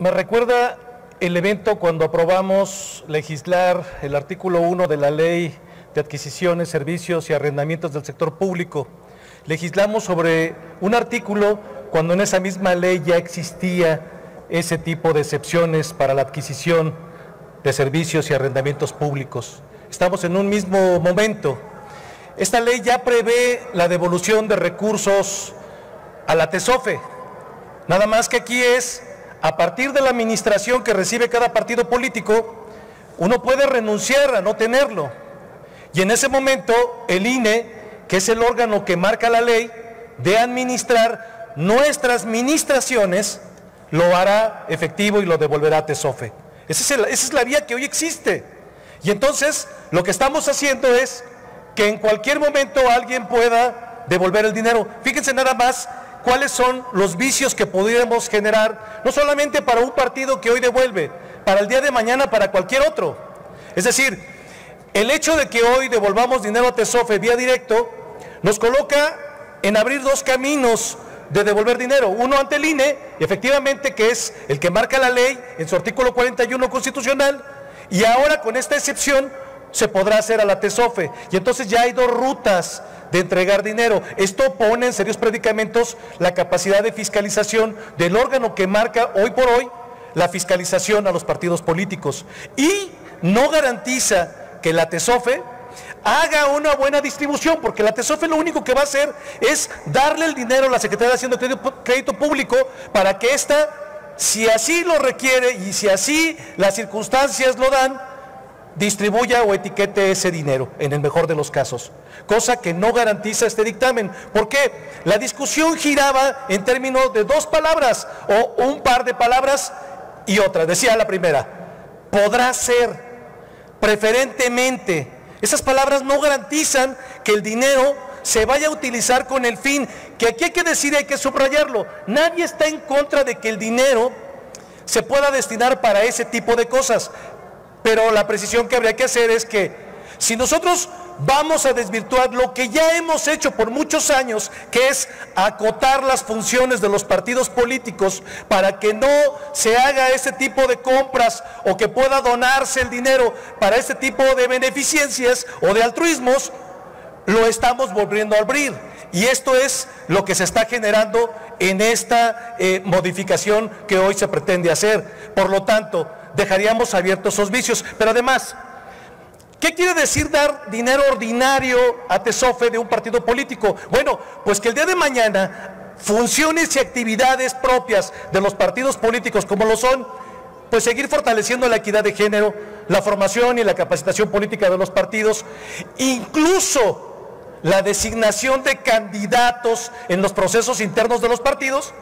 Me recuerda el evento cuando aprobamos legislar el artículo 1 de la ley de adquisiciones, servicios y arrendamientos del sector público. Legislamos sobre un artículo cuando en esa misma ley ya existía ese tipo de excepciones para la adquisición de servicios y arrendamientos públicos. Estamos en un mismo momento. Esta ley ya prevé la devolución de recursos a la TESOFE. Nada más que aquí es, a partir de la administración que recibe cada partido político, uno puede renunciar a no tenerlo. Y en ese momento el INE, que es el órgano que marca la ley, de administrar nuestras ministraciones, lo hará efectivo y lo devolverá a TESOFE. Esa es, la vía que hoy existe. Y entonces lo que estamos haciendo es que en cualquier momento alguien pueda devolver el dinero. Fíjense nada más cuáles son los vicios que podríamos generar, no solamente para un partido que hoy devuelve, para el día de mañana, para cualquier otro. Es decir, el hecho de que hoy devolvamos dinero a Tesofe vía directo nos coloca en abrir dos caminos de devolver dinero. Uno ante el INE, efectivamente que es el que marca la ley en su artículo 41 constitucional, y ahora con esta excepción se podrá hacer a la TESOFE. Y entonces ya hay dos rutas de entregar dinero. Esto pone en serios predicamentos la capacidad de fiscalización del órgano que marca hoy por hoy la fiscalización a los partidos políticos. Y no garantiza que la TESOFE haga una buena distribución, porque la TESOFE lo único que va a hacer es darle el dinero a la Secretaría de Hacienda de Crédito Público para que ésta, si así lo requiere y si así las circunstancias lo dan, distribuya o etiquete ese dinero, en el mejor de los casos, cosa que no garantiza este dictamen. ¿Por qué? La discusión giraba en términos de dos palabras o un par de palabras y otra. Decía la primera, podrá ser, preferentemente. Esas palabras no garantizan que el dinero se vaya a utilizar con el fin, que aquí hay que decir, hay que subrayarlo. Nadie está en contra de que el dinero se pueda destinar para ese tipo de cosas. Pero la precisión que habría que hacer es que si nosotros vamos a desvirtuar lo que ya hemos hecho por muchos años, que es acotar las funciones de los partidos políticos para que no se haga ese tipo de compras o que pueda donarse el dinero para ese tipo de beneficencias o de altruismos, lo estamos volviendo a abrir. Y esto es lo que se está generando en esta eh, modificación que hoy se pretende hacer. Por lo tanto, dejaríamos abiertos esos vicios. Pero además, ¿qué quiere decir dar dinero ordinario a Tesofe de un partido político? Bueno, pues que el día de mañana funciones y actividades propias de los partidos políticos como lo son, pues seguir fortaleciendo la equidad de género, la formación y la capacitación política de los partidos, incluso la designación de candidatos en los procesos internos de los partidos,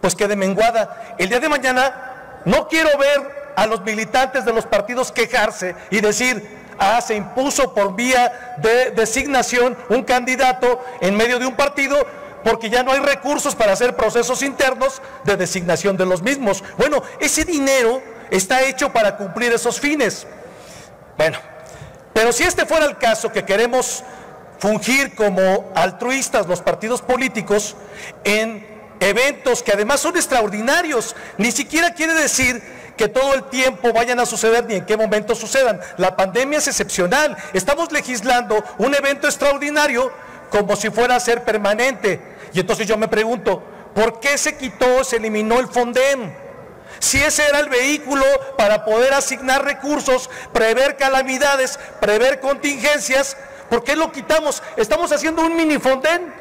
pues quede menguada. El día de mañana no quiero ver a los militantes de los partidos quejarse y decir, ah, se impuso por vía de designación un candidato en medio de un partido porque ya no hay recursos para hacer procesos internos de designación de los mismos. Bueno, ese dinero está hecho para cumplir esos fines. Bueno, pero si este fuera el caso que queremos fungir como altruistas los partidos políticos en eventos que además son extraordinarios, ni siquiera quiere decir que todo el tiempo vayan a suceder ni en qué momento sucedan. La pandemia es excepcional. Estamos legislando un evento extraordinario como si fuera a ser permanente. Y entonces yo me pregunto, ¿por qué se quitó, se eliminó el FONDEM? Si ese era el vehículo para poder asignar recursos, prever calamidades, prever contingencias, ¿por qué lo quitamos? Estamos haciendo un mini FONDEM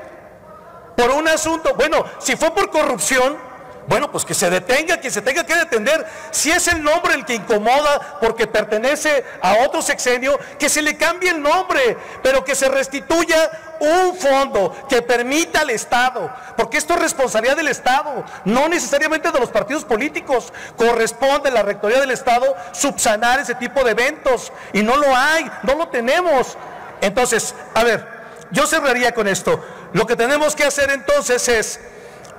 por un asunto. Bueno, si fue por corrupción, bueno, pues que se detenga, que se tenga que detener. Si es el nombre el que incomoda porque pertenece a otro sexenio, que se le cambie el nombre, pero que se restituya un fondo que permita al Estado, porque esto es responsabilidad del Estado, no necesariamente de los partidos políticos. Corresponde a la Rectoría del Estado subsanar ese tipo de eventos y no lo hay, no lo tenemos. Entonces, a ver, yo cerraría con esto. Lo que tenemos que hacer entonces es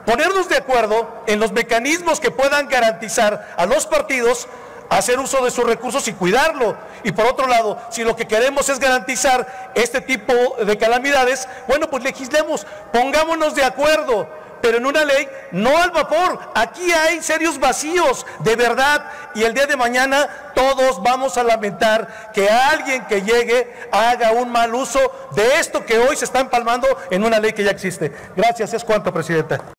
ponernos de acuerdo en los mecanismos que puedan garantizar a los partidos hacer uso de sus recursos y cuidarlo. Y por otro lado, si lo que queremos es garantizar este tipo de calamidades, bueno, pues legislemos, pongámonos de acuerdo, pero en una ley no al vapor. Aquí hay serios vacíos de verdad y el día de mañana todos vamos a lamentar que alguien que llegue haga un mal uso de esto que hoy se está empalmando en una ley que ya existe. Gracias, es cuanto, Presidenta.